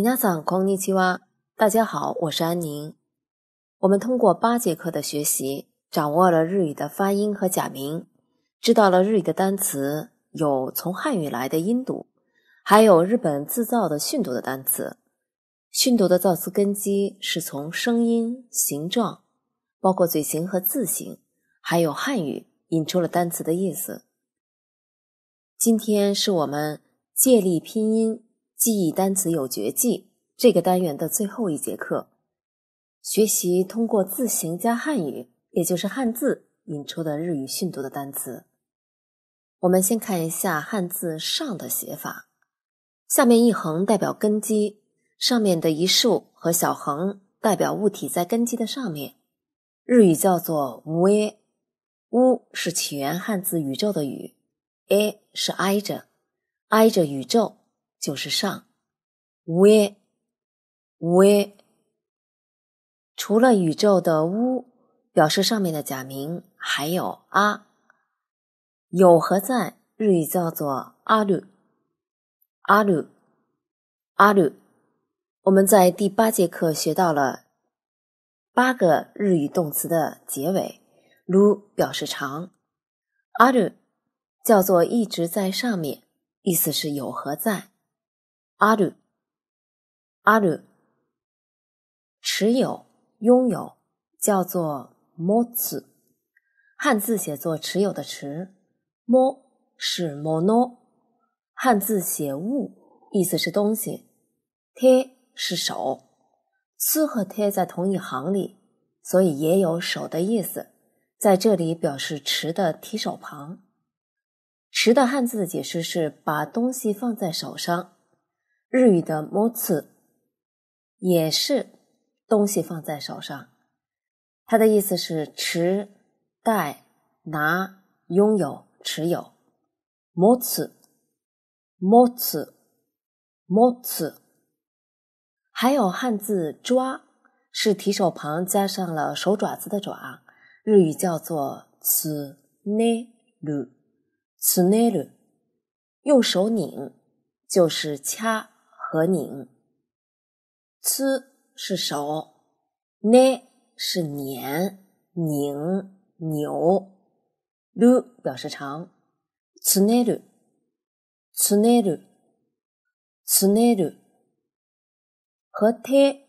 皆さんこんにちは，大家好，我是安宁。我们通过八节课的学习，掌握了日语的发音和假名，知道了日语的单词有从汉语来的音读，还有日本自造的训读的单词。训读的造词根基是从声音、形状，包括嘴型和字形，还有汉语引出了单词的意思。今天是我们借力拼音。记忆单词有绝技这个单元的最后一节课，学习通过字形加汉语，也就是汉字引出的日语训读的单词。我们先看一下汉字“上”的写法，下面一横代表根基，上面的一竖和小横代表物体在根基的上面。日语叫做“乌 a 乌是起源汉字“宇宙”的“宇 ”，“a” 是挨着，挨着宇宙。就是上，，we，we，。除了宇宙的乌表示上面的假名，还有啊，有和在日语叫做阿鲁阿鲁阿鲁。我们在第八节课学到了八个日语动词的结尾，鲁表示长，阿鲁叫做一直在上面，意思是有和在。阿鲁，阿鲁，持有、拥有，叫做摸持。汉字写作持有的持，摸是摸诺。汉字写物，意思是东西。贴是手，吃和贴在同一行里，所以也有手的意思。在这里表示持的提手旁。持的汉字的解释是把东西放在手上。日语的“摸刺”也是东西放在手上，它的意思是持、带、拿、拥有、持有。摸刺，摸刺，摸刺。还有汉字“抓”，是提手旁加上了手爪子的爪，日语叫做“つねる”，つねる，用手拧，就是掐。 和拧，呲是手，捏是捻、拧、扭，噜表示长，呲捏噜，呲捏噜，呲捏噜，和贴，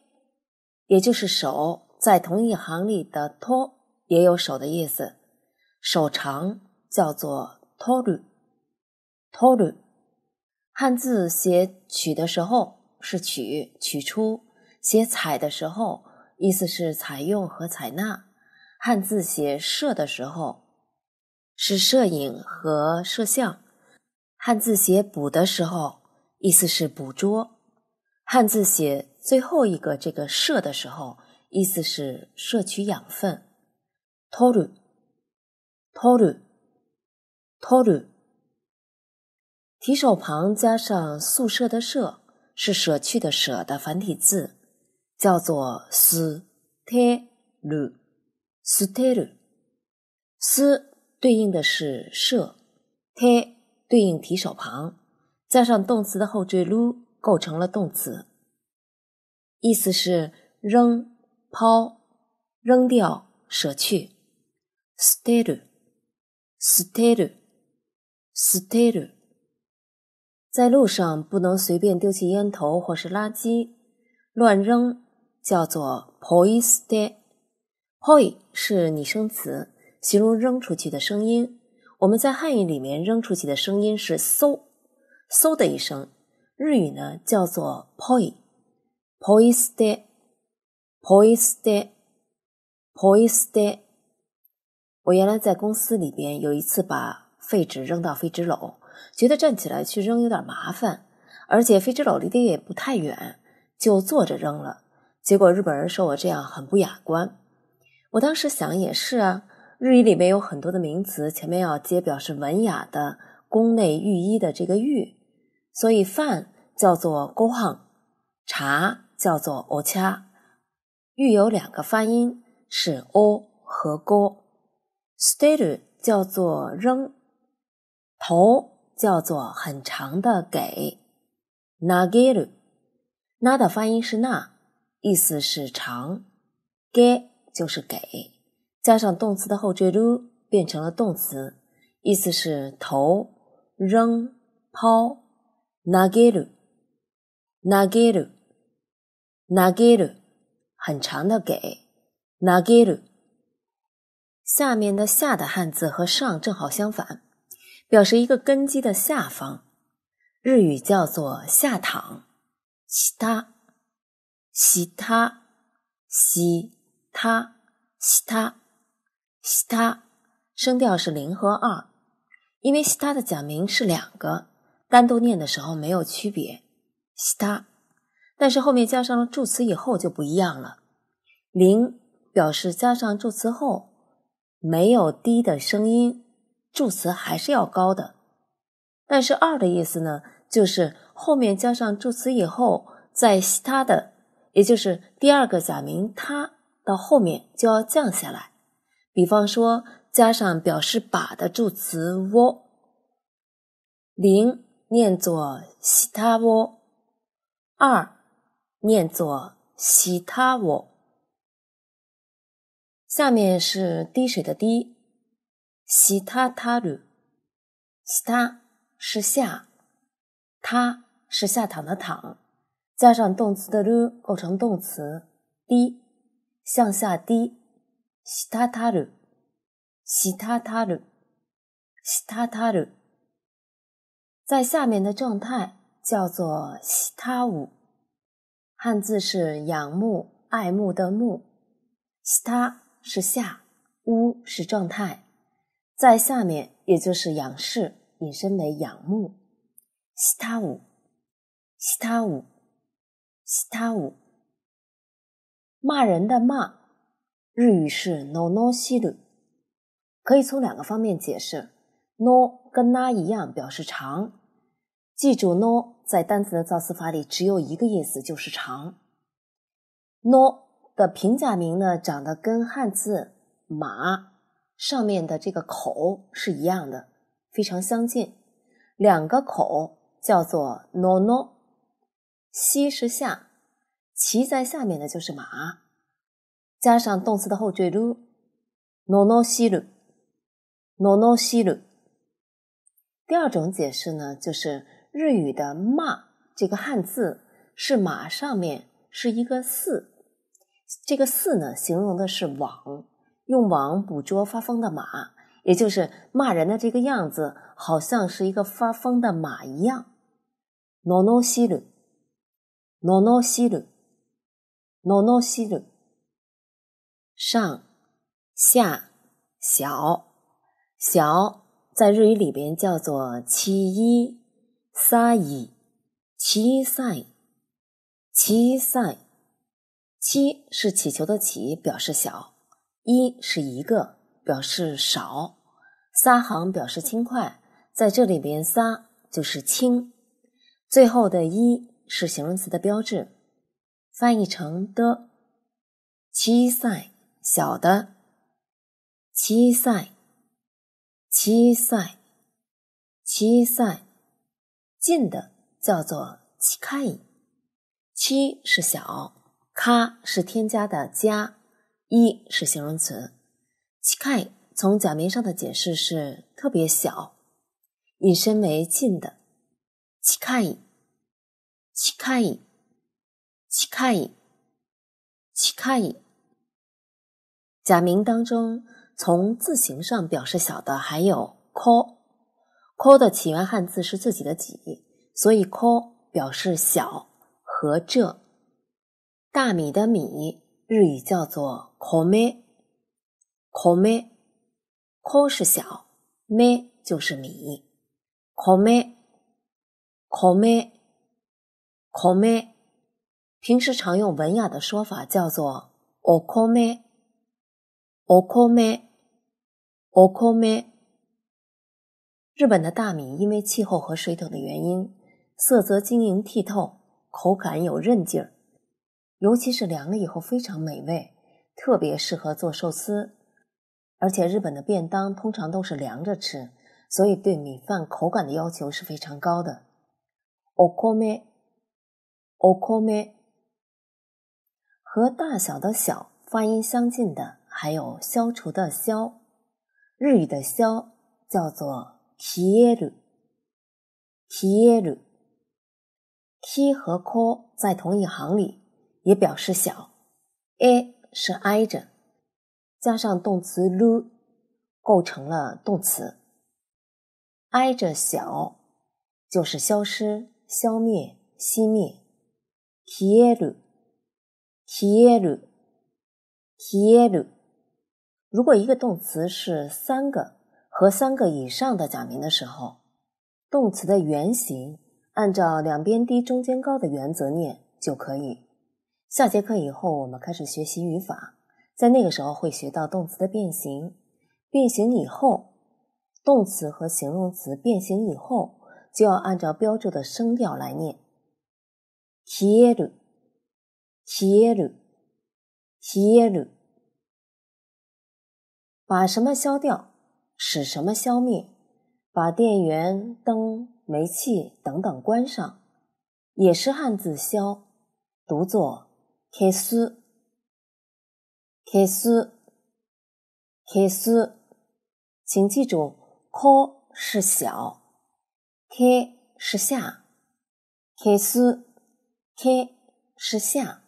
也就是手在同一行里的托，也有手的意思，手长叫做托噜，托噜。汉字写取的时候是取取出，写采的时候意思是采用和采纳。汉字写摄的时候是摄影和摄像。汉字写捕的时候意思是捕捉。汉字写最后一个这个摄的时候意思是摄取养分。トル、トル、トル。 提手旁加上宿舍的舍，是舍去的舍的繁体字，叫做斯贴鲁斯贴鲁。斯对应的是舍，贴对应提手旁，加上动词的后缀鲁，构成了动词，意思是扔、抛、扔掉、舍去。ステル、ステル、ステル。 在路上不能随便丢弃烟头或是垃圾，乱扔叫做 poiste。poi 是拟声词，形容扔出去的声音。我们在汉语里面扔出去的声音是嗖嗖的一声，日语呢叫做 poi。poiste，poiste，poiste。我原来在公司里边有一次把废纸扔到废纸篓。觉得站起来去扔有点麻烦，而且废纸篓离得也不太远，就坐着扔了。结果日本人说我这样很不雅观。我当时想也是啊，日语里面有很多的名词前面要接表示文雅的宫内御衣的这个御，所以饭叫做 gohan，茶叫做 ocha，御有两个发音是 o 和 go，steru 叫做扔，头。叫做很长的给，nageru 那的发音是那，意思是长。给就是给，加上动词的后缀 ru 变成了动词，意思是投、扔、抛。投げる、投げる、投げる，很长的给。投げる。下面的下的汉字和上正好相反， 表示一个根基的下方。日语叫做下躺。西他，西他，西他，西他，西他，声调是零和二，因为西他的假名是两个，单独念的时候没有区别。西他，但是后面加上了助词以后就不一样了。零表示加上助词后没有低的声音，助词还是要高的。但是二的意思呢？就是后面加上助词以后，在其他的，也就是第二个假名他到后面就要降下来。比方说，加上表示把的助词喔，零念作西他喔，二念作西他喔。下面是滴水的滴，西他他鲁，西他是下。它是下躺的躺，加上动词的 r 构成动词，滴，向下滴，西塔塔鲁，西塔塔鲁，西塔塔鲁，在下面的状态叫做西塔舞，汉字是仰慕、爱慕的慕，西塔是下，乌是状态，在下面也就是仰视，引申为仰慕。西他舞，西他舞，西他舞。骂人的骂，日语是 no no 西鲁，可以从两个方面解释。no 跟那一样表示长，记住 no 在单词的造词法里只有一个意思，就是长。no 的平假名呢，长得跟汉字马上面的这个口是一样的，非常相近，两个口。叫做 no no，西是下，骑在下面的就是马，加上动词的后缀 ru，no no 西鲁，no no 西鲁。第二种解释呢，就是日语的骂这个汉字是马上面是一个四，这个四呢形容的是网，用网捕捉发疯的马。也就是骂人的这个样子，好像是一个发疯的马一样。诺诺西ル，诺诺西ル，诺诺西ル。上、下、小、小，在日语里边叫做七一、三一、七三、七三。七是祈求的祈，表示小；一是一个。表示少，撒行表示轻快，在这里边撒就是轻，最后的一是形容词的标志，翻译成的，七赛小的，七赛，七赛，七赛，近的叫做七开，七是小，咖是添加的加，一是形容词。七开从假名上的解释是特别小，引申为近的。七开，七开，七开，七开。假名当中，从字形上表示小的还有 ko，ko 的起源汉字是自己的己，所以 ko 表示小和这。大米的米，日语叫做 kome。口咩，口是小，咩就是米。口咩，口咩，口咩。平时常用文雅的说法叫做おこめ，おこめ，おこめ。日本的大米因为气候和水土的原因，色泽晶莹剔透，口感有韧劲儿， 尤其是凉了以后非常美味，特别适合做寿司。而且日本的便当通常都是凉着吃，所以对米饭口感的要求是非常高的。お米 okome。和大小的小发音相近的还有消除的消，日语的消叫做 kieru，kieru，k 和 ko 在同一行里也表示小，a 是挨着，加上动词 lu 构成了动词，挨着小就是消失、消灭、熄灭，kieru。kieru，kieru。如果一个动词是三个和三个以上的假名的时候，动词的原形按照两边低中间高的原则念就可以。下节课以后，我们开始学习语法，在那个时候会学到动词的变形。变形以后，动词和形容词变形以后，就要按照标注的声调来念。kieru。消る、消る。把什么消掉，使什么消灭？把电源、灯、煤气等等关上，也是汉字“消”，读作“消す”。消す、消す。请记住，“ko” 是小，“k” 是下，“消す ”“k” 是下。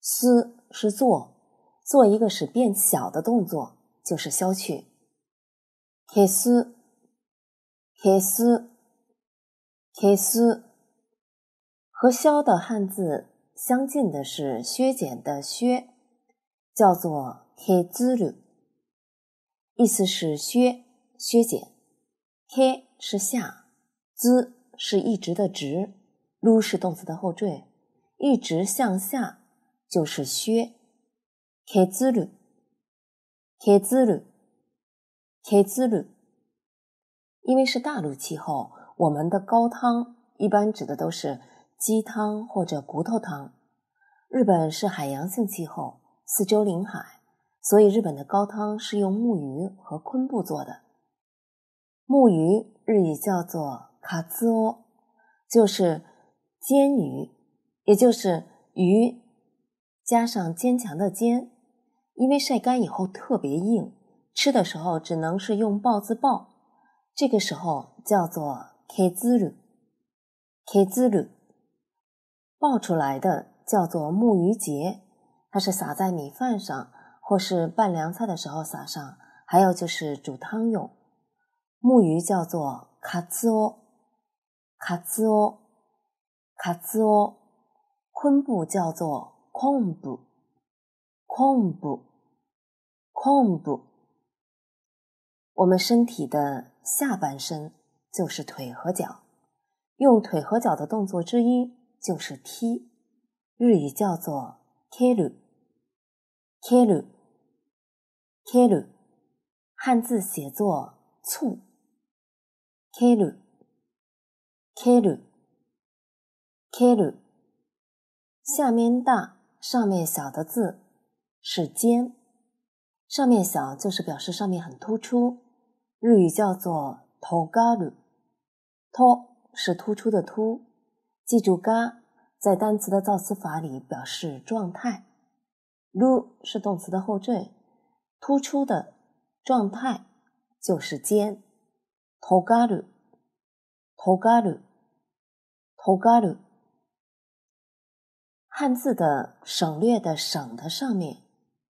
思是做，做一个使变小的动作，就是消去。消す、消す、消す。和消的汉字 相近的是削减的削，叫做消る，意思是削、削减。消是下，滋是一直的直，撸是动词的后缀，一直向下。就是削，开支率，开支率，开支率。因为是大陆气候，我们的高汤一般指的都是鸡汤或者骨头汤。日本是海洋性气候，四周临海，所以日本的高汤是用木鱼和昆布做的。木鱼日语叫做卡兹欧，就是煎鱼，也就是鱼。加上坚强的坚，因为晒干以后特别硬，吃的时候只能是用刨子刨，这个时候叫做 k 滋鲁 k 滋鲁，爆出来的叫做木鱼结，它是撒在米饭上或是拌凉菜的时候撒上，还有就是煮汤用。木鱼叫做卡兹欧，卡兹欧，卡兹欧，昆布叫做。昆布，昆布，昆布。我们身体的下半身就是腿和脚，用腿和脚的动作之一就是梯，日语叫做 “kiru”，kiru，kiru，汉字写作“醋 ”，kiru，kiru，kiru，下面大。上面小的字是尖，上面小就是表示上面很突出。日语叫做“头嘎鲁”，头是突出的突。记住“嘎”在单词的造词法里表示状态，“鲁”是动词的后缀，突出的状态就是尖。头嘎鲁，头嘎鲁，头嘎鲁。汉字的省略的省的上面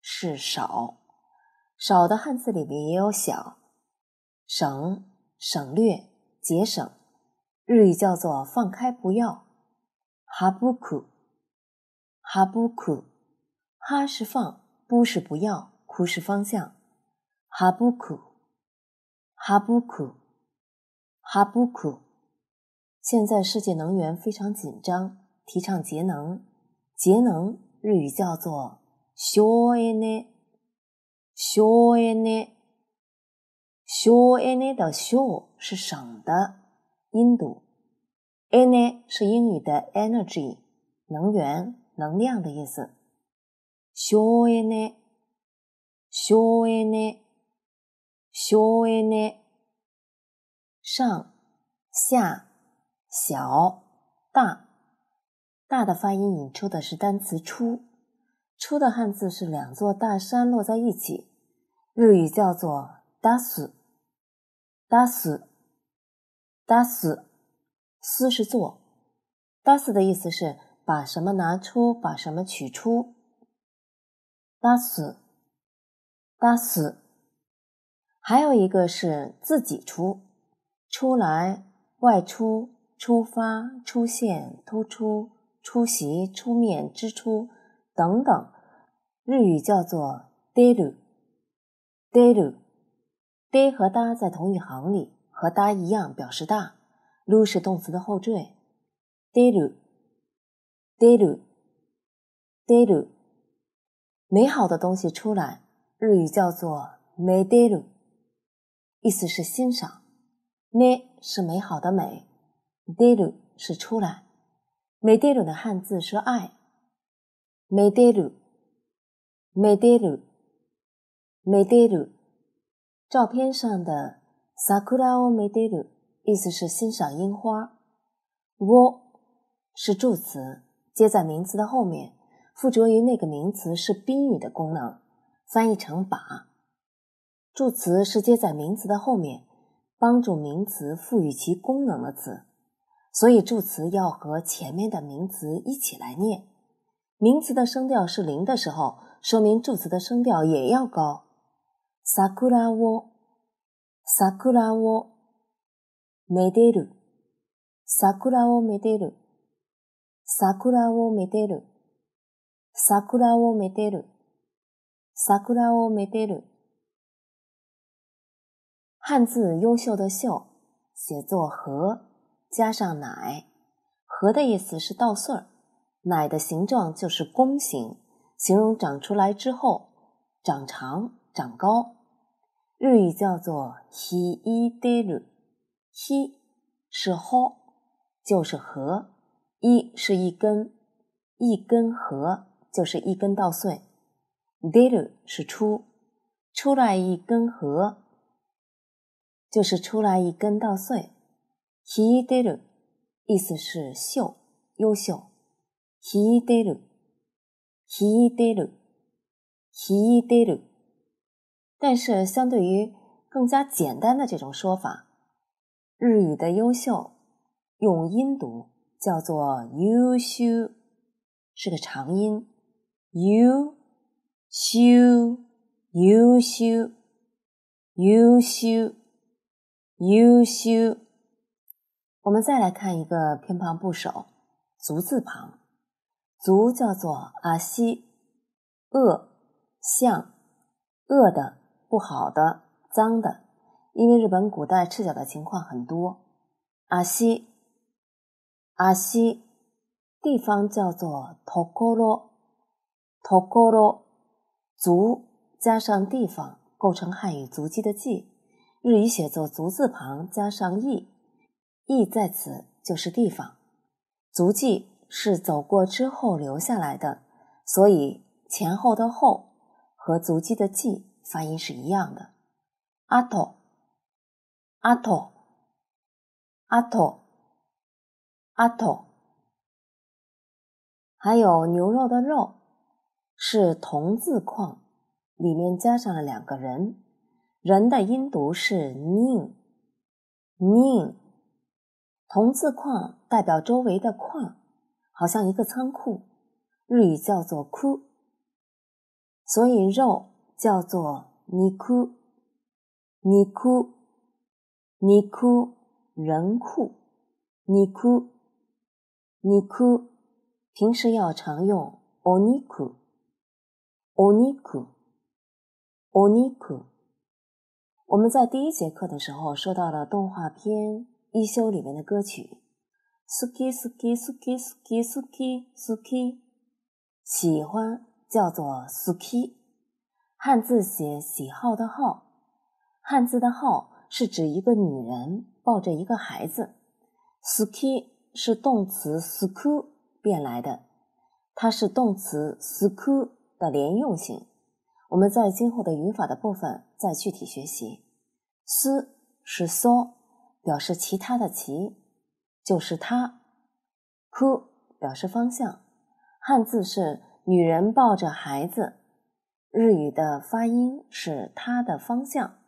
是少，少的汉字里面也有小，省省略节省，日语叫做放开不要，哈不苦，哈不苦，哈是放，不是不要，苦是方向，哈不苦，哈不苦，哈不苦。现在世界能源非常紧张，提倡节能。节能日语叫做“省エネ”，省エネ，省エネ的“省”是省的音读， エネ是英语的 “energy”，能源、能量的意思。省エネ，省エネ，省エネ，上、下、小、大。 大的发音引出的是单词“出”，“出”的汉字是两座大山落在一起，日语叫做“ダス”，“ダス”，“ダス”，“ 斯”是做，“ダス”的意思是把什么拿出，把什么取出，“ダス”，“ダス”。还有一个是自己出，出来、外出、出发、出现、突出。出席、出面、支出等等，日语叫做 “deru”。deru，de 和哒在同一行里，和哒一样表示大。 Lu 是动词的后缀，de lu，de lu，de lu，美好的东西出来，日语叫做 me de lu，意思是欣赏，me 是美好的美，de lu 是出来，me de lu 的汉字是爱，me de lu，me de lu，me de lu，照片上的 sakura o me de lu。意思是欣赏樱花。我是助词，接在名词的后面，附着于那个名词是宾语的功能，翻译成把。助词是接在名词的后面，帮助名词赋予其功能的词。所以助词要和前面的名词一起来念。名词的声调是零的时候，说明助词的声调也要高。sakura wo，sakura wo，me deru，sakura wo me deru，sakura wo me deru，sakura wo me deru，sakura wo me deru。汉字优秀的秀，写作和。加上奶，禾的意思是稻穗儿，奶的形状就是弓形，形容长出来之后长长长高。日语叫做 he i deru，he 是 ho，就是禾，一是一根，一根禾就是一根稻穗，deru 是出，出来一根禾就是出来一根稻穗。ひいてる，意思是秀、优秀。ひいてる、ひいてる、ひいてる。但是，相对于更加简单的这种说法， 日语的优秀用音读叫做优秀，是个长音。优秀、优秀、优秀、优秀。我们再来看一个偏旁部首，足字旁，足叫做阿西，恶像恶的、不好的、脏的，因为日本古代赤脚的情况很多。阿西阿西地方叫做 tokoro，tokoro 足加上地方构成汉语足迹的迹，日语写作足字旁加上义。意在此就是地方，足迹是走过之后留下来的，所以前后的后和足迹的迹发音是一样的。阿托，阿托，阿托，阿托。还有牛肉的肉。是同字框，里面加上了两个人，人的音读是 ning，ning。同字框代表周围的框，好像一个仓库。日语叫做“库”，所以肉叫做“尼库”，尼库，尼库，人库，尼库，尼库。平时要常用“お尼库”，“お尼库”，“お尼库”。我们在第一节课的时候说到了动画片。一休里面的歌曲，suki suki suki suki suki suki，喜欢叫做 suki，汉字写喜好的好，汉字的好 是指一个女人抱着一个孩子，ski 是动词 suku 变来的，它是动词 suku 的连用型，我们在今后的语法的部分再具体学习。s 是 so。表示其他的其，就是他；ku 表示方向，汉字是女人抱着孩子，日语的发音是它的方向，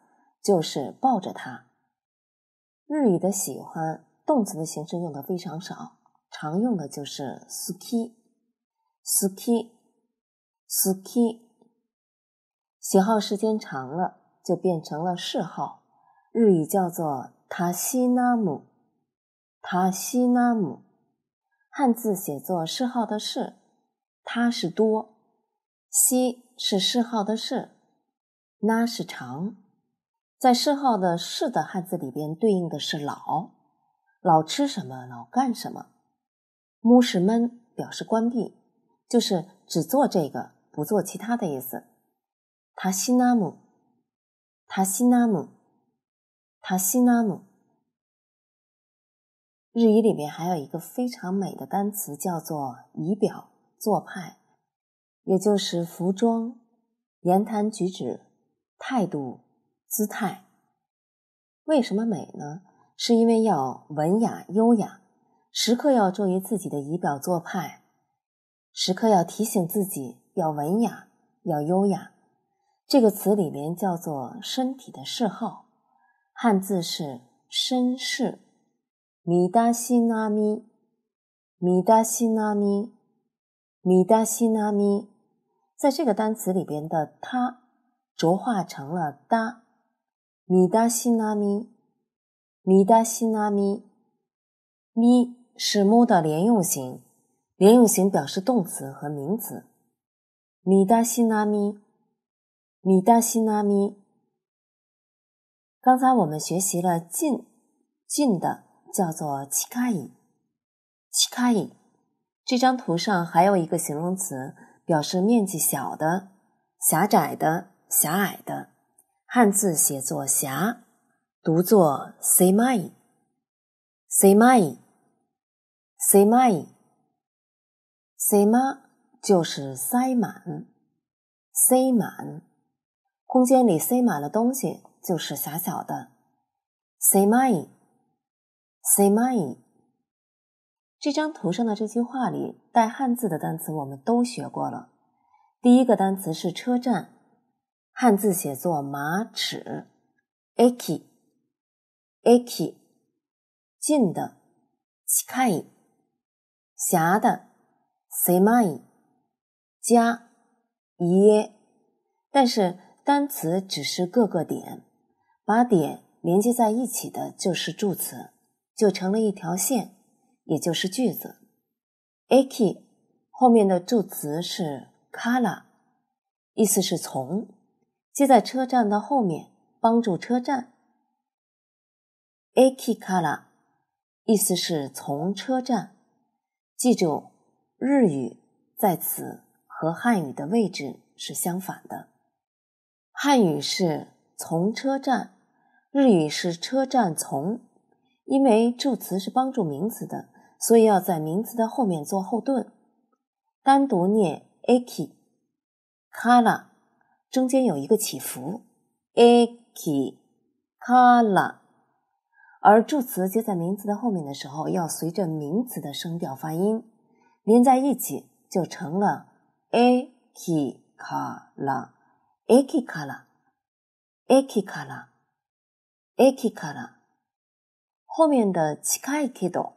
就是抱着它。日语的喜欢动词的形式用的非常少，常用的就是 ski，ski，ski。喜好时间长了，就变成了嗜好。日语叫做他西纳姆，他西纳姆。汉字写作嗜好的嗜，他是多，西是嗜好的嗜，那是长。在嗜好的嗜的汉字里边，对应的是老，老吃什么，老干什么。木是闷，表示关闭，就是只做这个，不做其他的意思。他西纳姆，他西纳姆，他西纳姆。日语里面还有一个非常美的单词，叫做仪表、做派，也就是服装、言谈举止、态度、姿态。为什么美呢？是因为要文雅、优雅，时刻要注意自己的仪表做派，时刻要提醒自己要文雅、要优雅。这个词里面叫做身体的嗜好，汉字是绅士。米达西纳咪，米达西纳咪，米达西纳咪，在这个单词里边的它浊化成了哒。米达西纳咪，米达西纳咪，咪是木的连用型，连用型表示动词和名词。米达西纳咪。米达西纳咪。刚才我们学习了近，近的叫做七卡伊，七卡伊。这张图上还有一个形容词，表示面积小的、狭窄的、狭隘的。汉字写作狭，读作 semai，semai，semai，就是塞满，塞满。空间里塞满了东西，就是狭小的。塞满，塞满。这张图上的这句话里带汉字的单词我们都学过了。第一个单词是车站，汉字写作马齿，aki，aki，近的，sky，狭的塞满，加耶，但是。单词只是各个点，把点连接在一起的就是助词，就成了一条线，也就是句子。aki 后面的助词是 kara，意思是从，接在车站的后面，帮助车站。aki kara 意思是从车站。记住，日语在此和汉语的位置是相反的。汉语是从车站，日语是车站从。因为助词是帮助名词的，所以要在名词的后面做后盾。单独念 aki，kara，中间有一个起伏，aki，kara。而助词接在名词的后面的时候，要随着名词的声调发音，连在一起就成了 aki，kara。aki kara，aki kara，aki kara，后面的 chikai kido，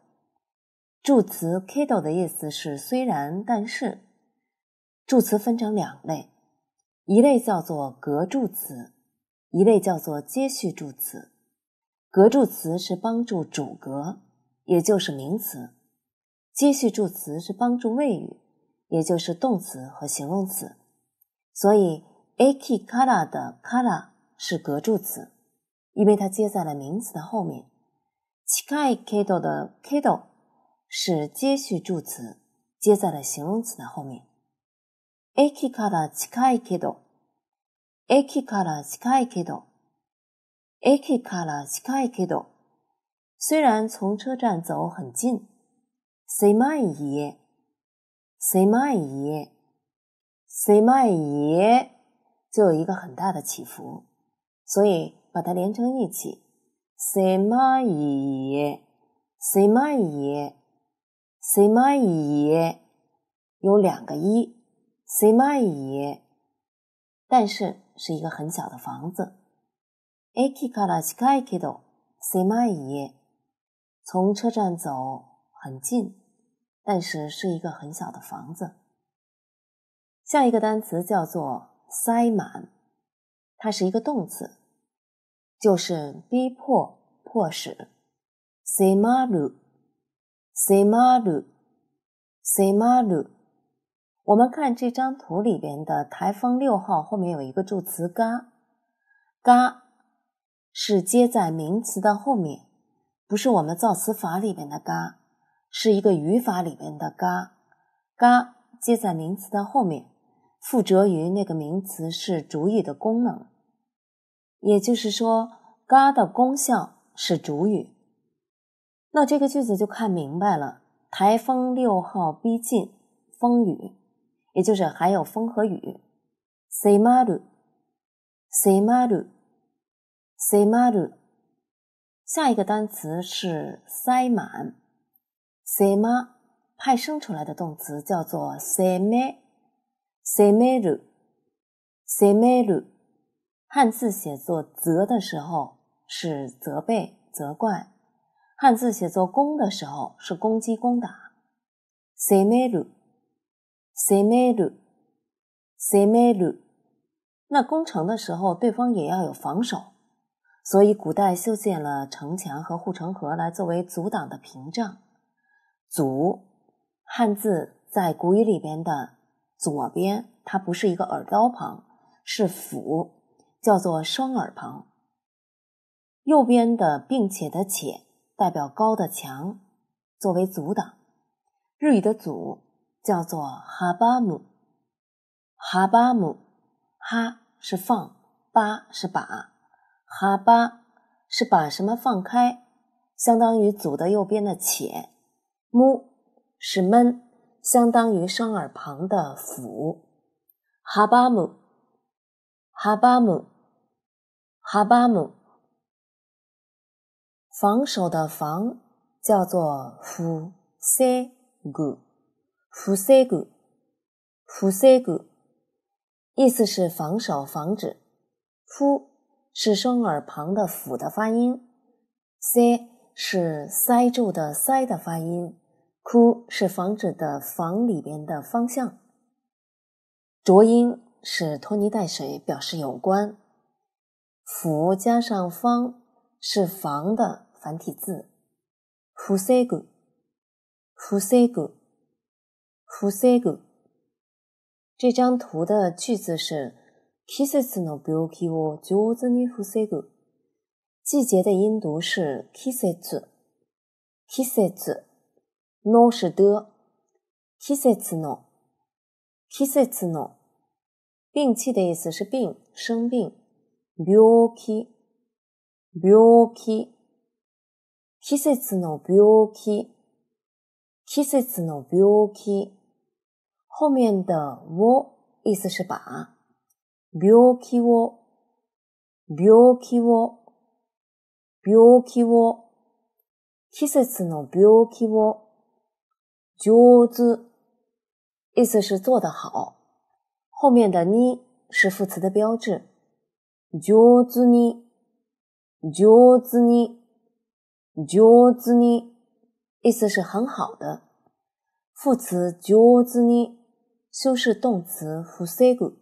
助词 kido 的意思是虽然但是。助词分成两类，一类叫做格助词，一类叫做接续助词。格助词是帮助主格，也就是名词；接续助词是帮助谓语，也就是动词和形容词。所以。aki kara 的 kara 是格助词，因为它接在了名词的后面。chikai kido 的 kido 是接续助词，接在了形容词的后面。Aki kara chikai kido，aki kara chikai kido，aki kara chikai kido，虽然从车站走很近，semai ie，semai ie，semai ie。就有一个很大的起伏，所以把它连成一起。塞玛伊，塞玛伊，s m a i 有两个一 s m a i 但是是一个很小的房子。駅から近いけど狭い家。从车站走很近，但是是一个很小的房子。下一个单词叫做塞满，它是一个动词，就是逼迫、迫使。塞马鲁，塞马鲁，塞马鲁。 我们看这张图里边的台风六号后面有一个助词“嘎”，“嘎”是接在名词的后面。不是我们造词法里面的“嘎”，是一个语法里面的“嘎”。嘎接在名词的后面，附着于那个名词是主语的功能。也就是说，“嘎”的功效是主语。那这个句子就看明白了：台风六号逼近，风雨，也就是还有风和雨。塞马鲁，塞马鲁，塞马鲁。下一个单词是塞满，塞马派生出来的动词叫做塞梅，塞梅鲁，塞梅鲁。汉字写作责的时候是责备、责怪；汉字写作攻的时候是攻击、攻打。塞梅鲁，塞梅鲁，塞梅鲁。那攻城的时候，对方也要有防守。所以，古代修建了城墙和护城河来作为阻挡的屏障。阻，汉字在古语里边的左边，它不是一个耳刀旁，是斧，叫做双耳旁。右边的并且的且，代表高的墙，作为阻挡。日语的阻叫做哈巴姆，哈巴姆，哈是放，巴是把。哈巴是把什么放开，相当于组的右边的且。木是闷，相当于双耳旁的辅。哈巴姆，哈巴姆，哈巴姆。防守的防叫做伏塞古，伏塞古，伏塞古，意思是防守、防止。伏。是双耳旁的“辅”的发音塞是塞住的“塞”的发音哭是防止的“房”里边的方向。浊音是拖泥带水，表示有关。“辅”加上“方”是“房”的繁体字，“福塞古”，“福塞古”，“福塞古”。这张图的句子是。季節の病気を上手に防ぐ。季节的音读是季節。季節の是的。季節の。季節の。病气的意思是病，生病。病気。病気。季節の病気。季節の病気。 后面的我意思是把。病気を、病気を、病気を、季節の病気を、上手，意思是做得好。后面的に是副词的标志。上手に、上手に、上手に，意思是很好的。副词上手に 修饰动词防ぐ。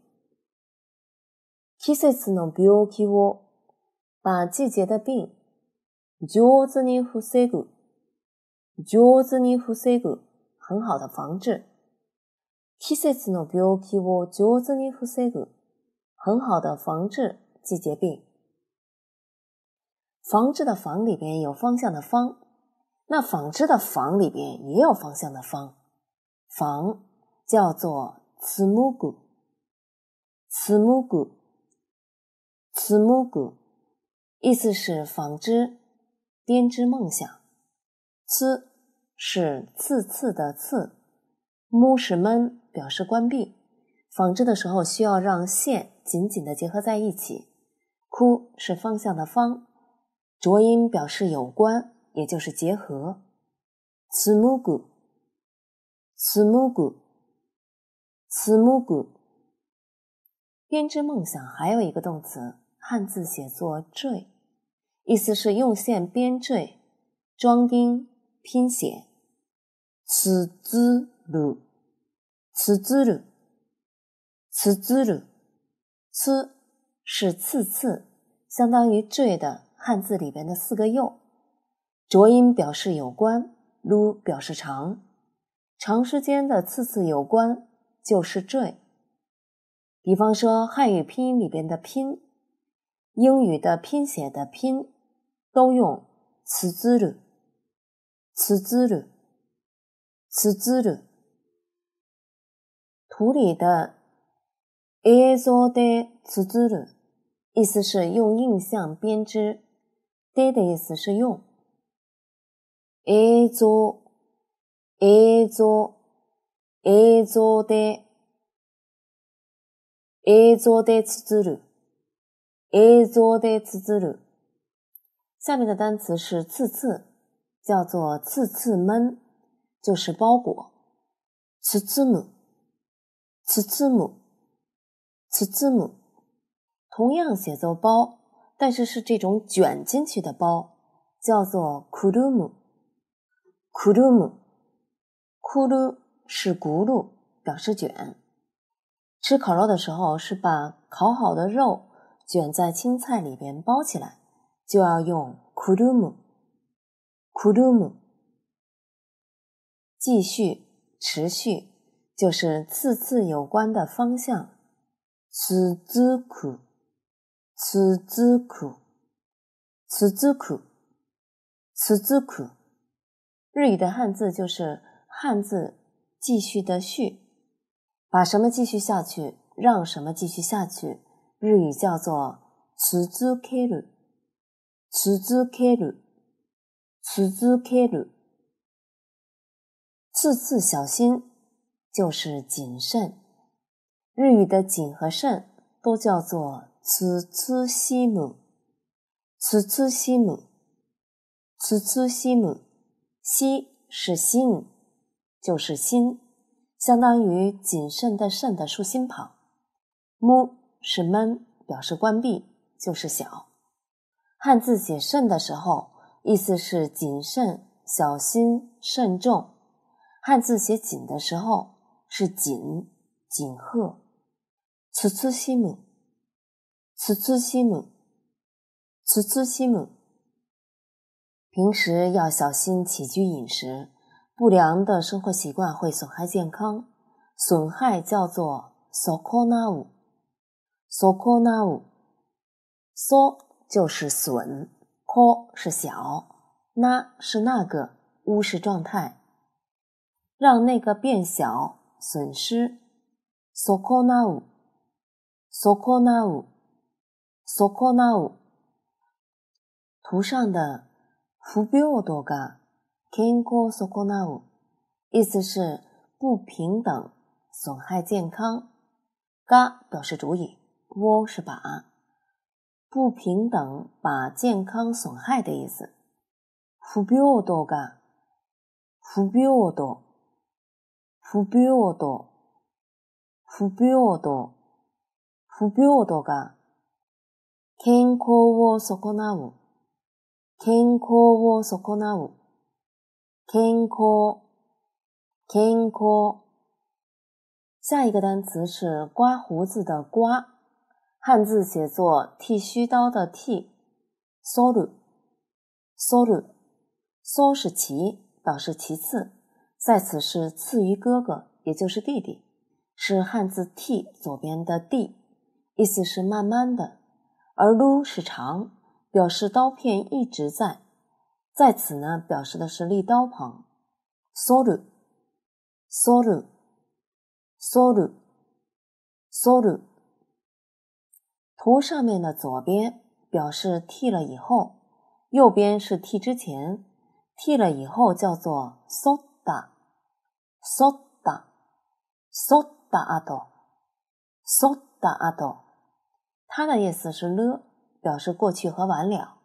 季節の病気を把季节的病上手に防ぐ上手に防ぐ很好的防治。季節の病気を上手に防ぐ很好的防治季节病。防治的防里边有方向的方，那纺织的纺里边也有方向的方。防 叫做つむぐ，つむぐ。刺木谷，意思是纺织、编织梦想。刺是刺刺的刺，木是闷，表示关闭。纺织的时候需要让线紧紧的结合在一起。哭是方向的方，浊音表示有关，也就是结合。刺木谷， つむぐ、 つむぐ。编织梦想还有一个动词，汉字写作缀，意思是用线编缀、装订、拼写。つづる、つづる、つづる。つ是次次，相当于缀的汉字里边的四个又。浊音表示有关，lu 表示长，长时间的次次有关 就是缀。比方说，汉语拼音里边的拼，英语的拼写的拼，都用词字了，词字了，词字了。图里的 a zo de 词字了，意思是用印象编织，de 的意思是用，a zo a zo a zo de。映像で綴る，映像で綴る。下面的单词是次次，叫做次次闷，就是包裹。つつむ，つつむ，つつむ。同样写作包，但是是这种卷进去的包，叫做くるむ，くるむ。くる 是轱辘，表示卷。吃烤肉的时候，是把烤好的肉卷在青菜里边包起来，就要用くるむ。くるむ。继续、持续，就是次次有关的方向。続く、続く、続く、続く。日语的汉字就是汉字 继续的续。把什么继续下去，让什么继续下去，日语叫做“つづける”，“つづける”，“つづける”。次次小心就是谨慎，日语的谨和慎都叫做“つつしむ”，“つつしむ”，“つつしむ”。西是心， 就是心。相当于谨慎的慎的竖心旁，木是闷，表示关闭，就是小。汉字写慎的时候，意思是谨慎、小心、慎重；汉字写谨的时候，是谨、谨贺。此次西姆，此次西姆，此次西姆。平时要小心起居饮食。不良的生活习惯会损害健康，损害叫做 “sokona u”，“sokona u”，“so” 就是损，“ko” 是小，“na” 是那个，“u” 是状态，让那个变小，损失，“sokona u”，“sokona u”，“sokona u”。图上的浮标多个。健康損なう，意思是不平等，损害健康。が表示主语，を是把，不平等把健康损害的意思。不平等が、不平等、不平等、不平等、不平等が健康を損なう、健康を損なう。 健康，健康。下一个单词是刮胡子的刮，汉字写作剃须刀的剃。ソル、ソル、ソ是其，表示其次，在此是次于哥哥，也就是弟弟，是汉字剃左边的弟，意思是慢慢的。而撸是长，表示刀片一直在。 在此呢，表示的是立刀旁。ソル、ソル、ソル、ソル。图上面的左边表示剃了以后，右边是剃之前。剃了以后叫做ソダ、ソダ、ソダアド、ソダアド。它的意思是了，表示过去和完了。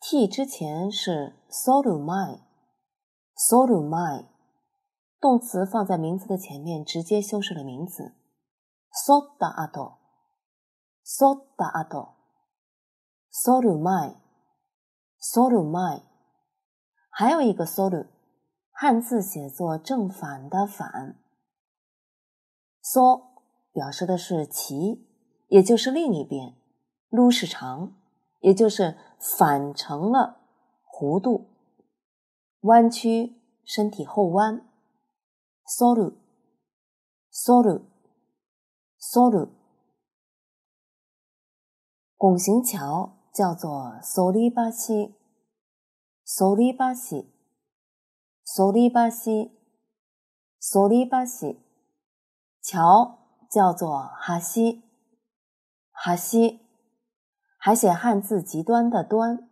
剃之前是 soru mai，soru mai， 动词放在名词的前面，直接修饰了名词。そった後、そった後、そる前、そる前。还有一个そる，汉字写作正反的反。そ表示的是齐，也就是另一边；撸是长， 也就是反成了弧度。弯曲，身体后弯。そる、そる。索鲁，拱形桥叫做索里巴西，索里巴西，索里巴西，索里巴西。桥叫做哈西，哈西。 还写汉字极端的端，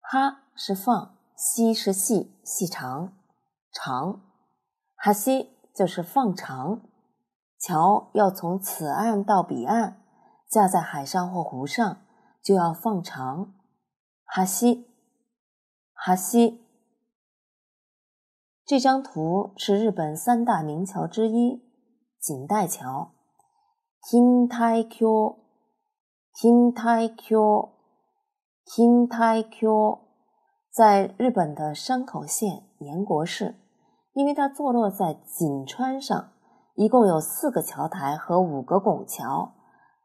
哈是放，西是细，细长，长。哈西就是放长。桥要从此岸到彼岸，架在海上或湖上，就要放长。哈西，哈西。这张图是日本三大名桥之一——锦带桥。金太橋，金太橋，金太橋，在日本的山口县岩国市，因为它坐落在锦川上。一共有四个桥台和五个拱桥，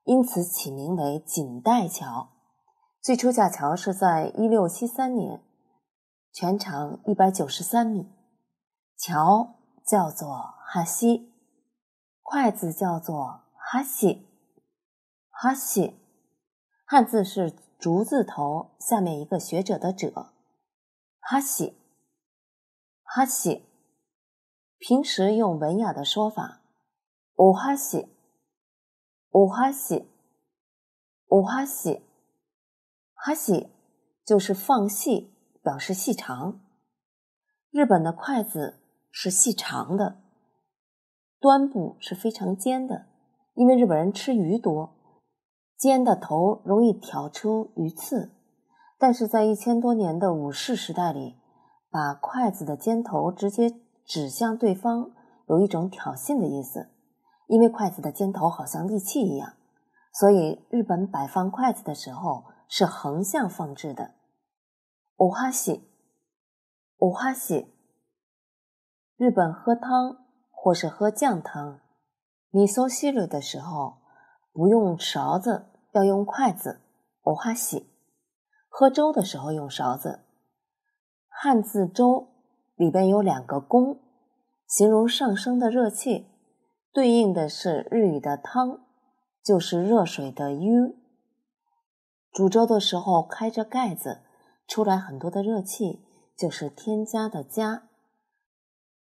因此起名为锦带桥。最初架桥是在一六七三年，全长一百九十三米。桥叫做哈西，筷子叫做哈西，哈西。汉字是竹字头下面一个学者的者，哈西，哈西。平时用文雅的说法，おはし、おはし、おはし、はし就是放细，表示细长。日本的筷子是细长的，端部是非常尖的，因为日本人吃鱼多， 尖的头容易挑出鱼刺。但是在一千多年的武士时代里，把筷子的尖头直接。指向对方有一种挑衅的意思，因为筷子的尖头好像利器一样，所以日本摆放筷子的时候是横向放置的。おはし，おはし。日本喝汤或是喝酱汤、米索西鲁的时候， 不用勺子，要用筷子。おはし。喝粥的时候用勺子。汉字粥。里边有两个宫，形容上升的热气，对应的是日语的汤，就是热水的 u。煮粥的时候开着盖子，出来很多的热气，就是添加的加，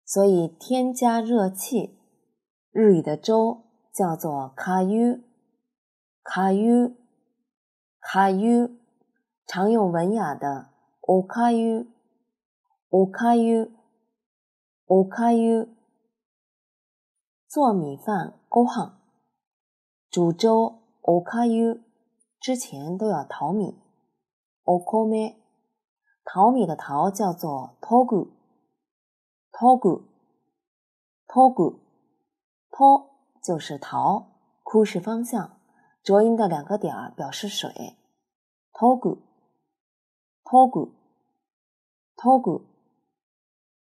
所以添加热气，日语的粥叫做卡 u， ”。卡 u，卡 u，常用文雅的 o 卡 u。おかゆ、おかゆ。做米饭、ご飯、煮粥、おかゆ之前都要淘米。お米、淘米的淘叫做とぐ、とぐ、とぐ。と就是淘，哭是方向， 浊音的两个点儿表示水。とぐ、とぐ、とぐ。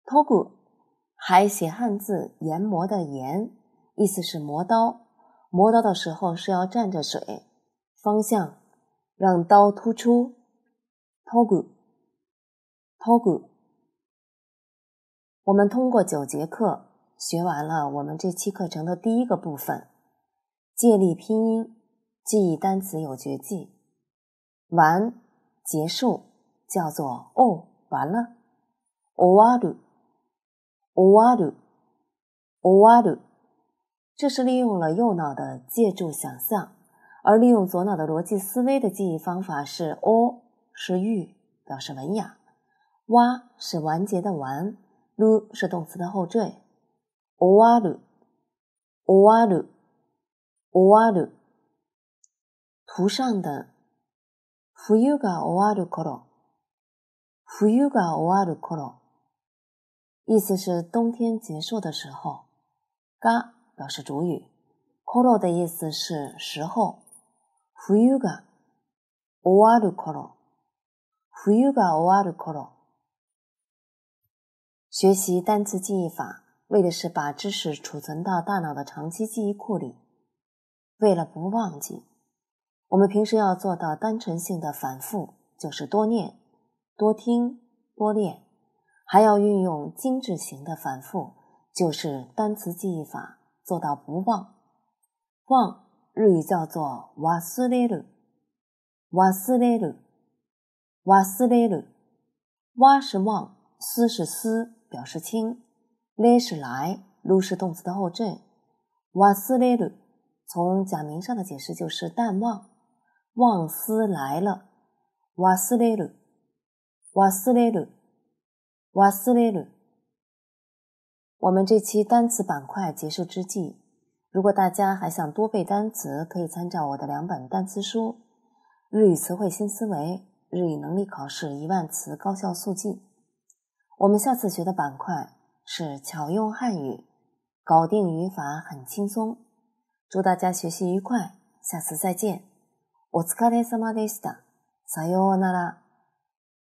togu 还写汉字研磨的研，意思是磨刀。磨刀的时候是要蘸着水，方向让刀突出。togu，togu。我们通过九节课学完了我们这期课程的第一个部分，借力拼音， 记忆单词有绝技。完，结束，叫做哦，完了。o w a r u o w a r u o w a r u 这是利用了右脑的借助想象，而利用左脑的逻辑思维的记忆方法是：o 是玉，表示文雅；wa 是完结的完；lu 是动词的后缀。o w a r u o w a r u o w a r u 图上的冬が終わる頃，冬が終わる頃。 意思是冬天结束的时候。が表示主语。コロ的意思是时候。冬が終わる頃。冬が終わる頃。学习单词记忆法，为的是把知识储存到大脑的长期记忆库里。为了不忘记， 我们平时要做到单纯性的反复，就是多念、多听、多练；还要运用精致型的反复，就是单词记忆法，做到不忘。忘日语叫做忘れる，忘れる，忘れる。忘是忘，思是思，表示轻；れ是来，lu 是动词的后缀。忘れる。从假名上的解释就是淡忘， 忘思来了，瓦斯雷鲁，瓦斯雷鲁，瓦斯雷鲁。我们这期单词板块结束之际，如果大家还想多背单词，可以参照我的两本单词书《日语词汇新思维》《日语能力考试一万词高效速记》。我们下次学的板块是巧用汉语，搞定语法很轻松。祝大家学习愉快，下次再见。お疲れ様でした。さようなら。